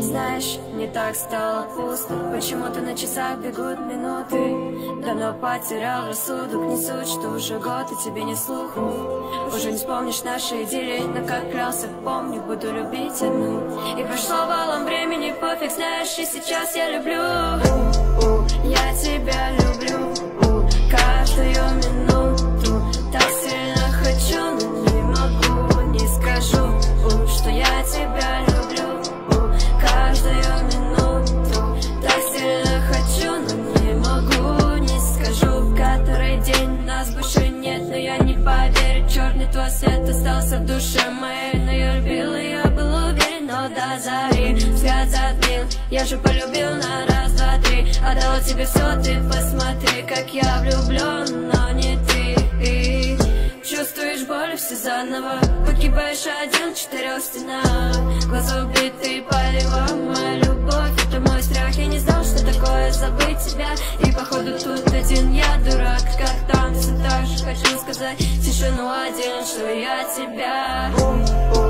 Знаешь, не так стало пусто. Почему-то на часах бегут минуты? Давно потерял рассудок, не суть, что уже год и тебе не слуху. Уже не вспомнишь наши идеи, но как клялся, помню, буду любить одну. И прошло валом времени, пофиг, знаешь, и сейчас я люблю. Я тебя люблю Черный твой свет остался в душе моей Но я любил, и я был уверен, но до зари. Взгляд затмил, я же полюбил на раз, два, три. Отдал тебе все, ты посмотри, как я влюблен, но не ты. И Чувствуешь боль все заново. Погибаешь один в четырех стенах. Глаза убиты забыть тебя. И походу тут один я дурак Как там все так же хочу сказать Тишину один, что я тебя. Я